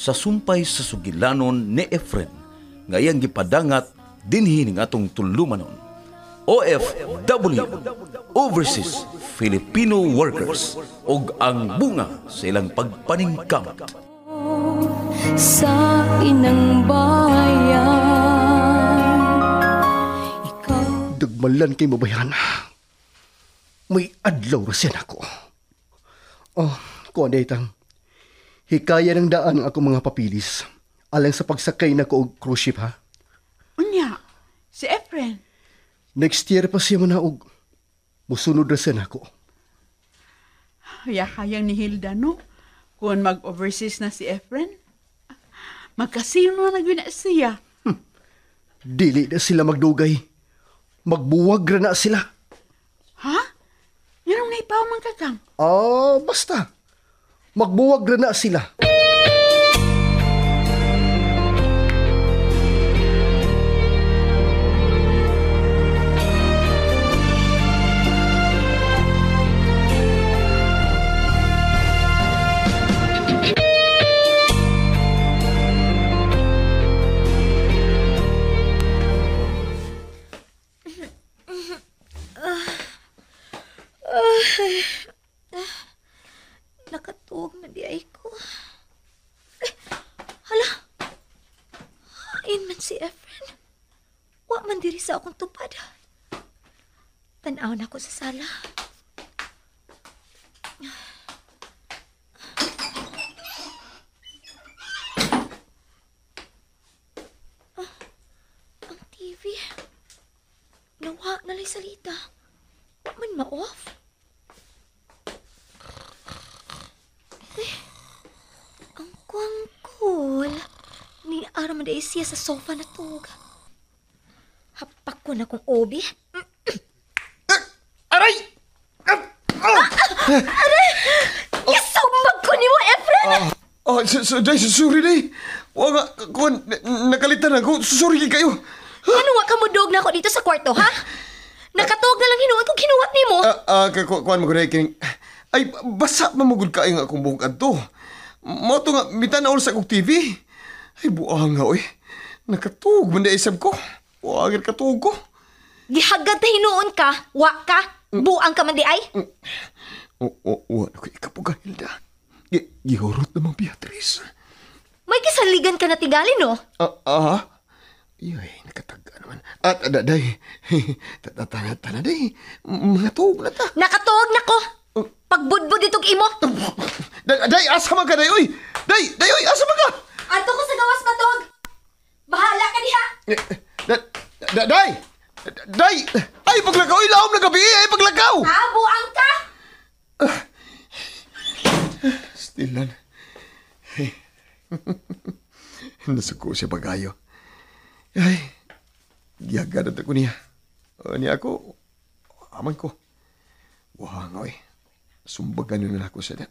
sa sumpay sa sugilanon ni Efren ngayang gipadangat dinhi ning atong tulumanon. OFW Overseas Filipino Workers ug ang bunga sa ilang pagpaningkamot sa inang bayan. Ikaw Dagmalan kay mabayan. May adlaw ra ako. Oh, kuan tang. Hikaya ng daan ang ako mga papilis. Alang sa pagsakay na ko og cruise ship ha. Unya, si Efren. Next year pa siya manaog. Musunod ra siya ako. Ya kayang ni Hilda, no? Kung mag-overseas na si Efren. Magkasino na nagwina siya. Dili na sila magdugay. Magbuwag na sila. Ha? Yan ang naipaw man kakang. Ah, basta. Magbuwag na sila. Tanaw na ko sa sala. Ah, ang TV. Nawa na lay salita. Wa man ma-off. Ang kuwang-cool. Ni Arma de siya sa sofa na tug. Hapak ko na kong obi. Aray! Kasumag ko ni mo, Efren! Oh, s- s- day, sorry day. Wa nga, kuan, n- nakalitan ako. Sorry kayo. Ano wa ka mo dog na ako dito sa kwarto, ha? Nakatuog na lang hinuot kung hinuwat ni mo. Ah, ka- ku- kuan mo kining. Ay, basa mamugod ka nga akong buong adto. Mo to nga, mitanaol sa akong TV. Ay, buang nga, oy. Nakatug, man isab ko. Wagir katug ko. Gihagad na hinuon ka, wa ka, buang ka man di ay. O, o, o, ako ikapuga, Hilda. Gi- Gihurot namang Beatrice. May kisaligan ka na tigali, no? Ah, ah? Iyoy, nakataga naman. At, ada, day. Tatatana, tana, day. Mga tuog na ta. Nakatuog na ko. Pagbudbud itong imo. Day, asa man ka, day, oy! Day, day, oy, asa man ka? Ato ko sa gawas patog. Bahala ka diha. Eh, da, day! Day! Ay, paglakaw, ilawom na gabi, ay, paglakaw! Ha, buang ka. Stilan. Hey. Nasuko siya pagayo. Ay, giyaga na ko niya. O, niya ako, aman ko. Wah, nga, oy. Sumbagan na ako sa dat.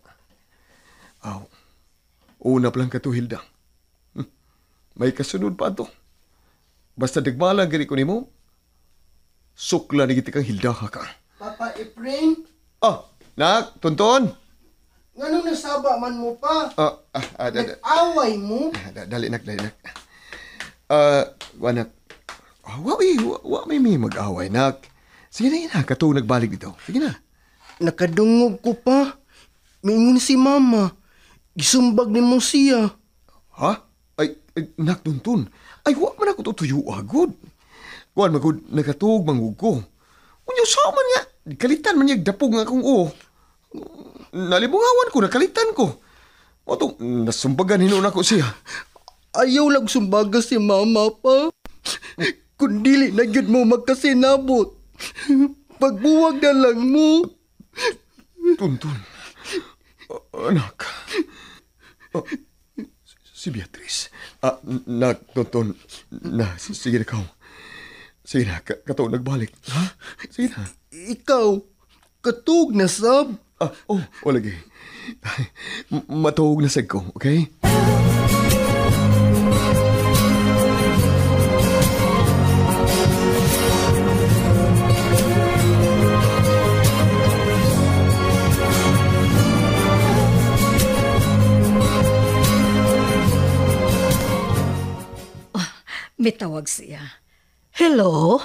Aw, una pa lang ka to, Hilda. Hmm. May kasunod pa to. Basta dagmala gani ko nimo. Sukla ni kang Hilda ka. Papa Efrain, Ah, nak, tonton. nganong nasaba man mo pa? Ah, ah, ah, da, da, Nag-away mo? Ah, da- dali nak, dali nak. Ah, uh. Ah, wa, eh, wa, wa may may mag-away, nak. Sige na, ina, katong nagbalik dito. Sige na. Nakadungog ko pa. Mingon si mama. Gisumbag ni mo siya. Ha? Ay, ay nak, tonton. Ay, wa man ako tutuyo agad. Kuan magud nakatug mangug ko. Unyo sa man niya, kalitan man niya dapog nga akong o. Nalibungawan ko, nakalitan ko. O to, nasumbagan hinuon ako siya. Ayaw lang sumbaga si mama pa. Kung dili na yun mo magkasinabot. Pagbuwag na lang mo. Tuntun. Anak. Ah, si Beatrice. Ah, nak, tuntun. Na, sige na kaw. Sige na, ka kato nagbalik. Ha? Sige na. Ikaw, katug na sab. Ah, oh, o lagi. Matuhog na sag ko, okay? Oh, may tawag siya. Hello?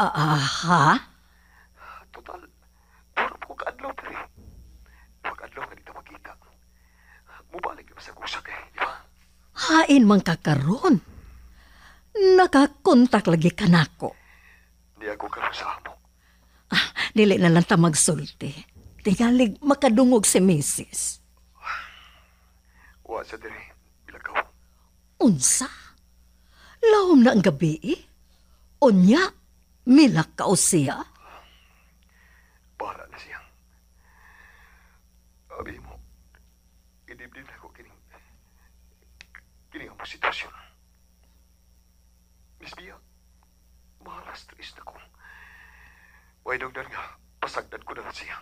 Ah, ah, ha? Total, puro po kaadlaw diri. Pag-adlaw ka dito magkita. Mubalik ka sa gusak eh, di ba? Hain man kakaron. Nakakontak lagi ka nako. Di ako karon sa amo. Ah, dili na lang ta magsulti. Tingalig makadungog si Mrs. Wa sa diri, bilagaw. Unsa? Lahom na ang gabi eh. Unya, milak ka o siya. Bahala na siya. Abi mo, idibdib na ko kining kining ang sitwasyon. Miss Bia, mahala stress na ko. Way dogdan nga, pasagdan ko na siya.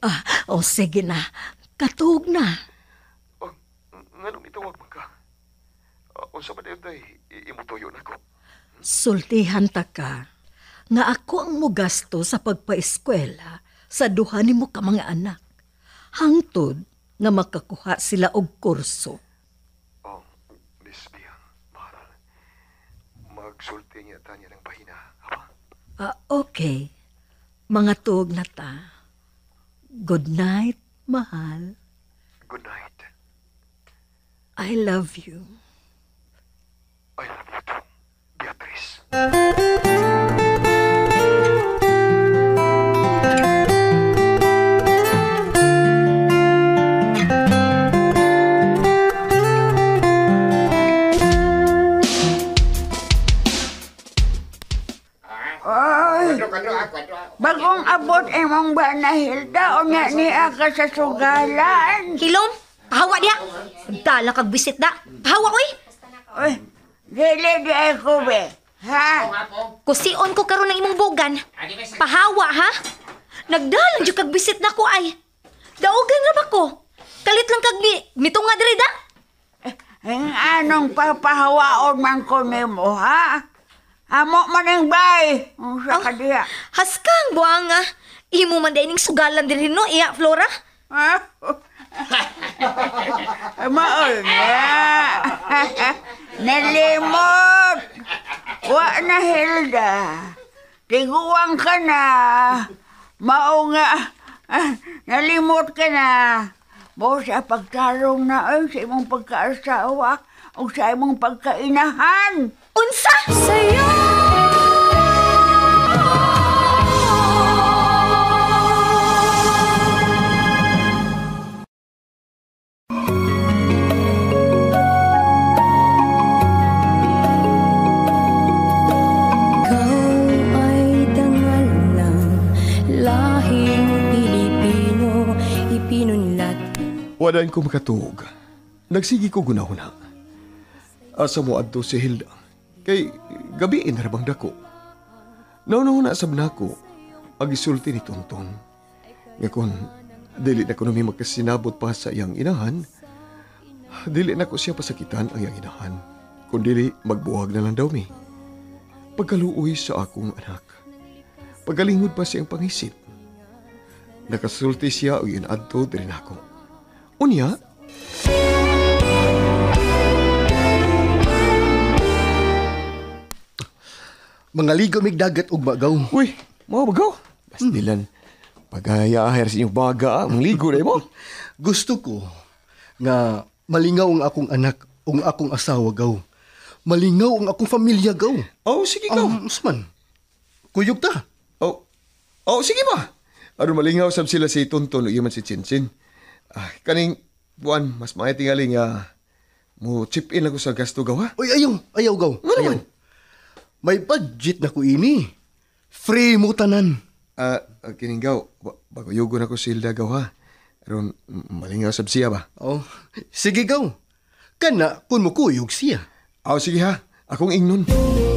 Ah, o sige na. Katug na. Oh, nga nung itawag man ka. Uh, unsa man yun day, imutuyo na ko. Sultihan ta ka. Nga ako ang mugasto sa pagpaeskwela sa duha ni mo ka mga anak. Hangtod nga makakuha sila og kurso. Oh, Miss Bia, mahal. Magsulti niya tanya ng bahina, ha? Ah, okay. Mga tuog na ta. Good night, mahal. Good night. I love you. I love you too, bagong abot imong ba na Hilda o nga niya ka sa sugalan? Hilom, pahawa diya. Dala kag bisit da. Pahawa, uy. Uy, dili di ako be. Ha? Kusion ko karon ng imong bugan. Pahawa, ha? Nagdalan jud kag bisit na ko ay. Daogan ra ba ko? Kalit lang kag mi, mitunga diri da. Ang anong papahawaon man ko nimo, ha? Amo man ang bay. Unsa ka diya? Haskang buanga. Imo man ning sugalan diri no, iya Flora. Ha? Maol nga. Nalimot. Wa na Hilda. Tiguang ka na. Mao nga. ah, Nalimot ka na. Mo sa pagtarong na ay sa imong pagkaasawa o sa imong pagkainahan. Unsa? Sayo! Wadan ko makatuog. Nagsigi ko gunahuna. Asa mo adto si Hilda. Kay gabi na rabang dako. Nauna-una sab nako agisulti ni Tonton. Nga kon dili na ko nami magkasinabot pa sa iyang inahan, dili na ko siya pasakitan ang iyang inahan. Kung dili magbuwag na lang daw mi. Pagkaluoy sa akong anak. Pagkalingod pa siyang pangisip. Nakasulti siya o yun adto diri nako. Unya, Mga ligo mig dagat ug bagaw. Uy, mau bagaw. Bastilan. Pagaya sa inyong baga, ang ligo na mo. Gusto ko nga malingaw ang akong anak ug akong asawa gaw. Malingaw ang akong pamilya gaw. Oh, sige ka. Um, Usman, kuyog ta. oh, oh, sige ba? Aron malingaw sab sila si Tonton o iman si Chinchin. Ah, kaning buwan, mas mga tingali nga mo chip in ako sa gasto gawa. Uy, ayaw, ayaw gaw. Ano Ayaw. man? May budget na ko ini. Free mo tanan. Ah, uh, kining gaw, ba- bago yugo na ko si Hilda gawa. Aron mm, malingaw sab siya ba? Oh, sige gaw. Kana kun mo kuyog siya. Oh, sige ha. Akong ingnon. Ayaw.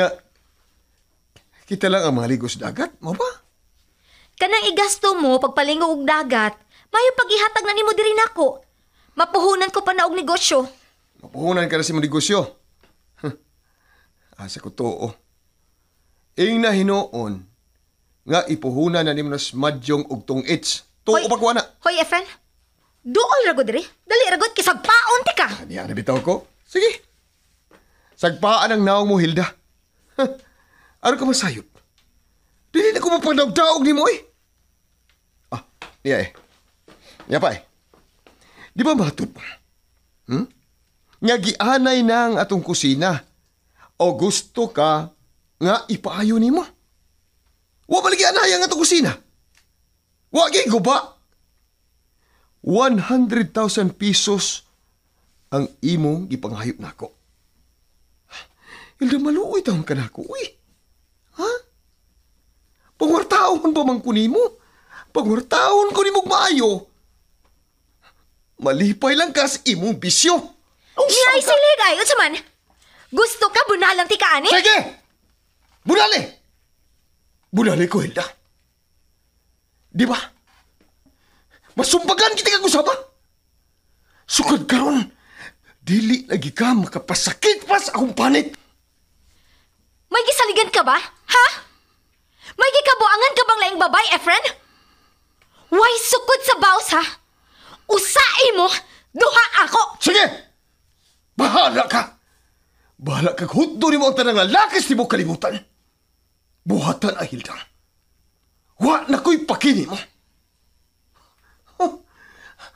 Nga, kita lang ang maligo sa dagat, mo ba? Kanang igasto mo pagpalingo og dagat, mayo pagihatag na nimo diri nako. Mapuhunan ko pa na og negosyo. Mapuhunan ka na si mong negosyo. Huh. Asa ko too. Ing na hinoon, nga ipuhunan na ni mo nas madyong og tungits. Tuo pa ko na. Hoy, Efren. Duol ragod diri. Dali ragod kisag paon ti ka. Kaniya na bitaw ko. Sige. Sagpaan ang naong mo, Hilda. Ano ka masayot? Dili na ko mapagdaog ni mo eh. Ah, niya eh. Niya pa eh. Di ba matod mo? Hmm? Nga gianay na ang atong kusina. O gusto ka nga ipaayo ni mo? Wa malagi anay ang atong kusina. Wa gyud guba. 100,000 pesos ang imong gipanghayop nako. Hilda maluoy taon ka nako, uy. Ha? Pangwartaon pa man ko nimo. Pangwartaon ko nimo maayo. Malipay lang ka sa imong bisyo. Ang Ngay saga- silig ay unsa man? Gusto ka bunalang ti ka ani? Sige! Bunali! Bunali ko, Hilda. Di ba? Masumbagan kita kag usaba. Sukad karon, dili lagi ka makapasakit pa sa akong panit. May gisaligan ka ba? Ha? May gikabuangan ka bang laing babay, Efren? Why sukod sa baos, ha? Usai mo, duha ako! Sige! Bahala ka! Bahala kag hutdo ni mo ang tanang lalakas ni mo kalimutan. Buhatan ay Hilda. Wa na ko'y pakini mo. Huh.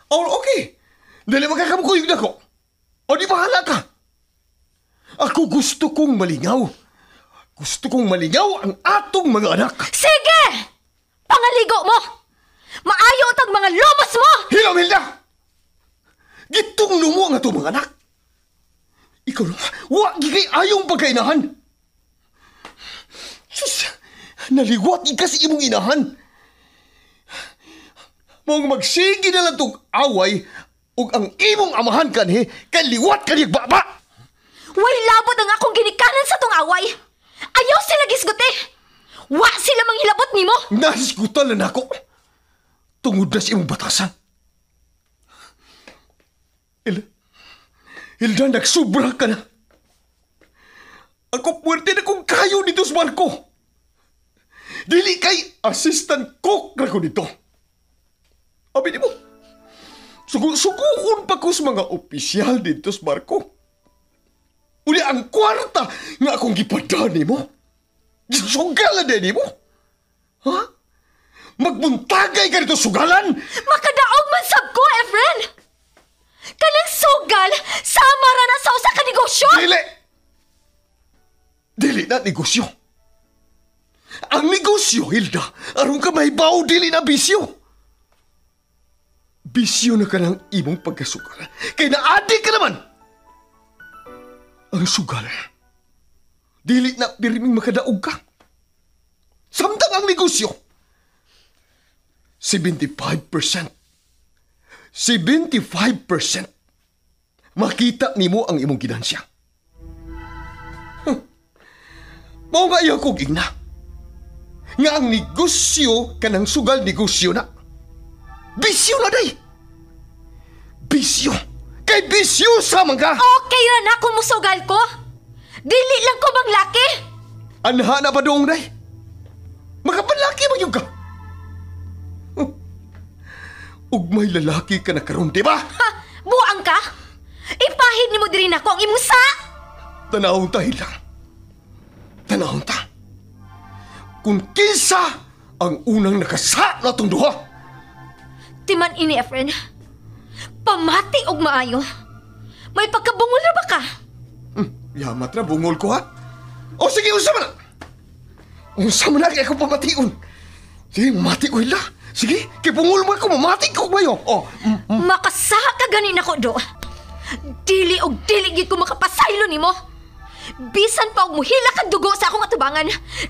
Oh, okay. Dali magkakamukuyog na ko. O di bahala ka. Ako gusto kong malingaw. Gusto kong malingaw ang atong mga anak. Sige! Pangaligo mo! Maayo tag mga lomos mo! Hilaw, Hilda! Gitong mo ang atong mga anak. Ikaw na, wa gigay ayong pagkainahan. Sus, naliwat ka sa imong inahan. Mong magsigi na lang tong away ug ang imong amahan kanhi kay liwat kaniyag baba. Way labot ang akong ginikanan sa tong away! Ayaw sila gisguti! Wa sila manghilabot nimo! Nasisgutan na nako. Tungod na sa imong batasan. Hilda, Hilda, nagsubra ka na. Ako puwerte na kung kayo dito sa barko. Dili kay assistant cook na ko dito. Abi mo, sugu-suguon pa ko sa mga opisyal dito sa barko. Uli ang kwarta nga akong gipadani mo. Gisugalan din mo. Ha? Magbuntagay ka dito sugalan? Makadaog man sab ko, Efren! Kanang sugal, sama ra na sa usa ka negosyo! Dili! Dili na negosyo. Ang negosyo, Hilda, aron ka mahibaw, dili na bisyo. Bisyo na ka ng imong pagkasugal. Kay naadi ka naman. Ang sugal, dili na pirming makadaog ka. Samtang ang negosyo, 75%. 75% makita nimo ang imong ginansya. Huh. Mao nga iya kong ina. Nga ang negosyo kanang sugal negosyo na. Bisyo na day. Bisyo. Kay bisyo sa mga. Okay ra na kung musugal ko! Dili lang ko bang laki! Anha na pa doong day. Makapanlaki mo yung ka. Ug may lalaki ka na karon, di ba? Ha? Buang ka? Ipahid ni mo diri na ko ang imong sa! Tanahon ta hilang. Tanahon ta. Kung kinsa ang unang nakasa na itong duha. Timan ini, Efren. Pamati og maayo. May pagkabungol na ba ka? Hmm, yamat na bungol ko ha. O sige, unsa man na. Unsa man na kaya ko pamation. Sige, mati ko hila. Sige, kay bungol mo ako, mamati ko ba yun? O, mm, Makasaha ka ganin ako do. Dili og dili gid ko makapasaylo nimo. Bisan pa og muhila kag dugo sa akong atubangan.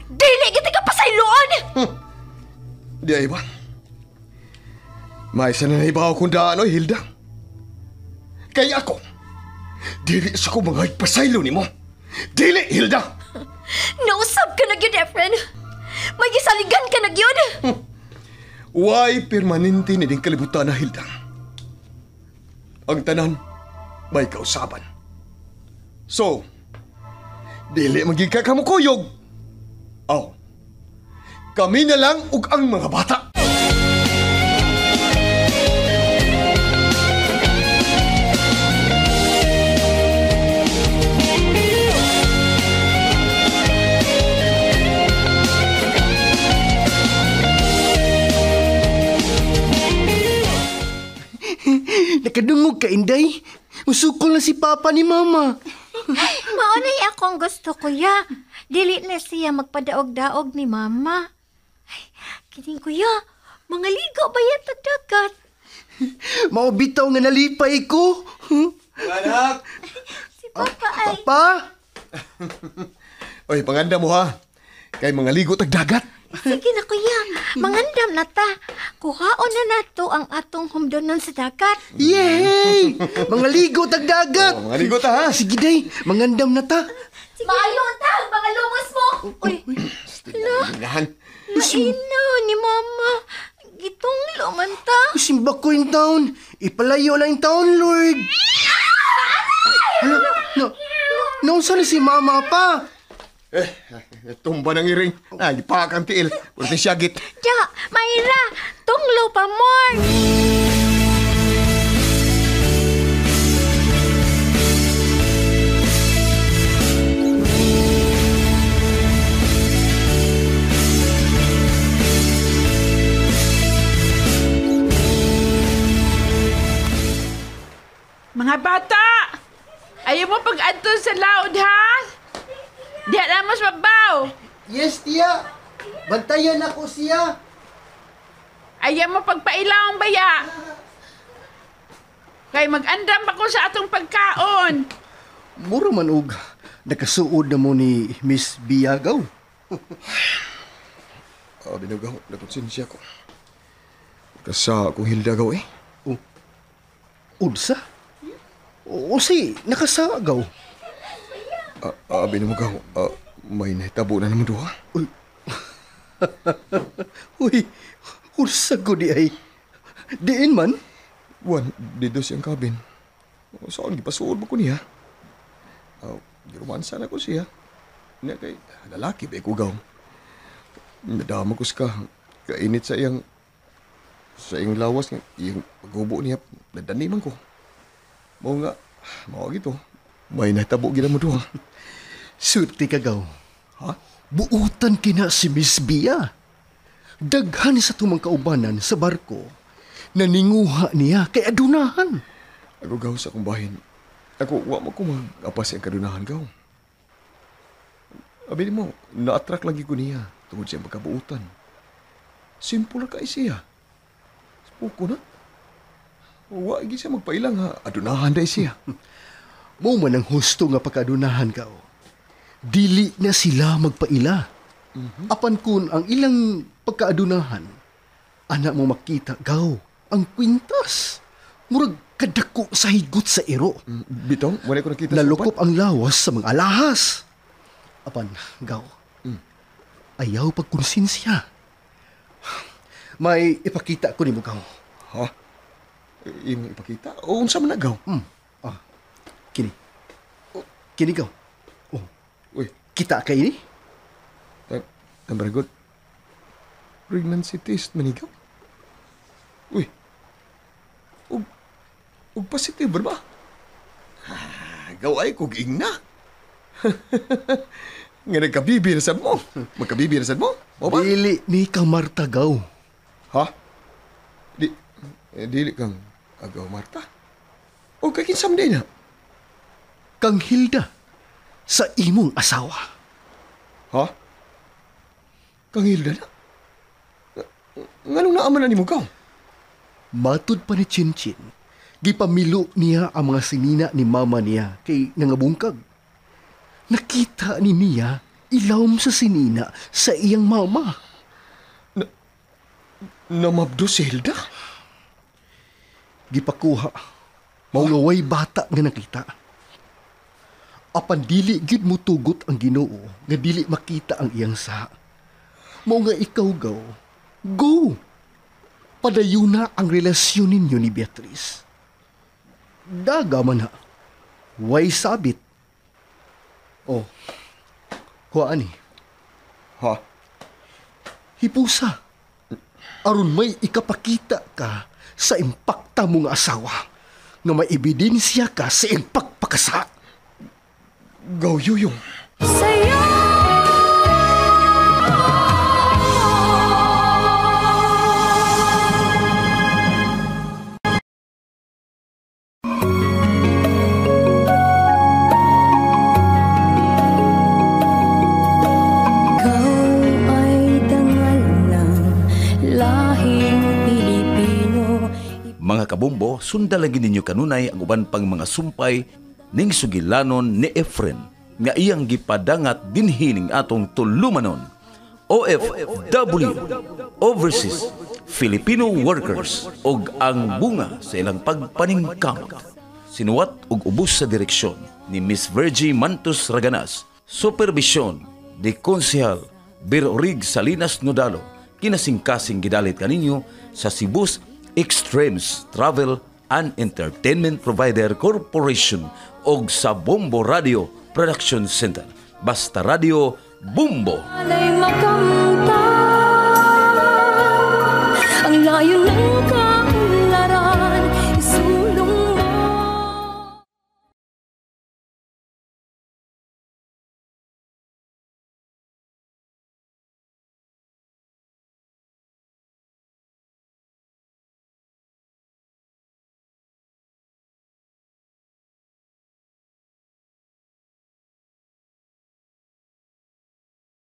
Dili gid ka pasayloon. di ay ba? May isa na naibaw kong daan, oy, Hilda. Kaya ako, Dili sa ko mga pasaylo ni mo. Dili, Hilda! Nausap ka na gyud, Efren. May gisaligan ka na gyud. Why permanente ni din kalibutan na Hilda? Ang tanan, may kausaban. So, dili maging kakamukuyog. Aw, kami na lang ug ang mga bata. Nakadungog ka, Inday. Musukol na si Papa ni Mama. Maunay akong gusto, kuya. Dili na siya magpadaog-daog ni mama. Ay, kining kuya, mga ligo ba yan tagdagat? Maubitaw nga nalipay ko. Huh? Anak! Si Papa ay... Pa? Oy, panganda mo ha. Kay mga ligo tagdagat. Sige na kuya, mangandam na ta. Kuhaon na nato ang atong humdonon sa dagat. Yay! Mga ligo tagdagat. Oh, mga ligo ta ha. Sige, day. Mangandam na ta. Maayo ta, mga lumos mo! Uy, Ngahan. nainaw ni mama. Gitong luman ta. Simba ko yung taon. Ipalayo lang yung taon, Lord. Ano? No, naunsa na si Mama pa? Eh, tumba ng iring. Ay, pa kang tiil. Pwede siyagit. Ja, Mayra, tunglo pa more. Mga bata! Ayaw mo pag-adto sa laod, ha? Di na mas mabaw. Yes, tiya. Bantayan ako siya. Ayaw mo pagpailaw ang baya. Kay mag-andam pa ko sa atong pagkaon. Mura man og nakasuod na mo ni Miss Biagaw. Ah, binugaw. Nakonsensya ko. Kasa akong hildagaw eh. Udsa? O si nakasagaw. Ah, ah, binugaw. Ah, may nahitabo na naman duha. Uy, udsa ko di ay. Diin man? Wan, dito siyang kabin. Oh, Saan gipasuod mo ko niya? Uh, giromansa na ko siya. Nga kay lalaki ba ko gaw. Nadama ko ka. Kainit sa iyang sa iyang lawas nga iyang paghubo niya. Nadaniman ko. Mao nga, mao gito. May nahitabo gina mo duha. Surti ka gaw. Ha? Buutan kina si Miss Bia. Daghan sa tumang kaubanan sa barko. Naninguha niya kay adunahan. Ako gaw sa akong bahin. Ako, wa mo ko mag-apas ang kadunahan gaw. Abi mo, na-attract lagi ko niya tungod sa magkabuutan. Simple ka siya. Puko na. Wa igi siya magpailang ha. Adunahan day siya. Mo man ang husto nga pagkadunahan ka. Dili na sila magpaila. Apan kun ang ilang pagkaadunahan, anak mo makita gaw ang kwintas. Murag kadako sa higot sa iro. Mm, Bitong, wala ko nakita Nalukop ang lawas sa mga alahas. Apan, gaw. Ayaw pagkonsensya. May ipakita ko ni mo gaw. Ha? Imo ipakita? O unsa man nagaw? Hmm. Ah, kini. Kini gaw. Oh, Uy, kita kay ni? ta- number good. Pregnancy test manigaw. Uy. Ug ug positive ba? Ah, gaway ko ging na. Nga nagkabibir sa mo. Magkabibir sa mo? O ba? Dili ni ka Marta gaw. Ha? Di, eh, dili kang agaw, Marta. O kakinsam din na. Kang Hilda sa imong asawa. Ha? Kang Hilda na? Nga nung naaman na ni mo gaw? Matud pa ni Chinchin, gipamilo niya ang mga sinina ni mama niya kay nangabungkag. Nakita ni Mia ilawom sa sinina sa iyang mama. Namabdo si Hilda? Gipakuha. Maungaway bata nga nakita. Apan dili gid mo tugot ang Ginoo nga dili makita ang iyang sa. Mao nga ikaw gaw. Go. Padayon na ang relasyon ninyo ni Beatrice. Daga man ha. Way sabit. Oh. Kuha ni. Ha? Hipusa. Aron may ikapakita ka sa impakta mong asawa nga may ebidensya ka sa impakpakasa. Gaw yuyong. Sa'yo Mga kabumbo, sundal lagi ninyo kanunay ang uban pang mga sumpay ning sugilanon ni Efren nga iyang gipadangat dinhi ning atong tulumanon. OFW Overseas Filipino Workers og ang bunga sa ilang pagpaningkamot. Sinuwat og ubos sa direksyon ni Miss Virgie Mantos Raganas, Supervision ni Konsehal Birorig Salinas Nodalo, kinasingkasing gidalit kaninyo sa Cebus Extremes Travel and Entertainment Provider Corporation og sa Bombo Radio Production Center. Basta Radio Bumbo! Alay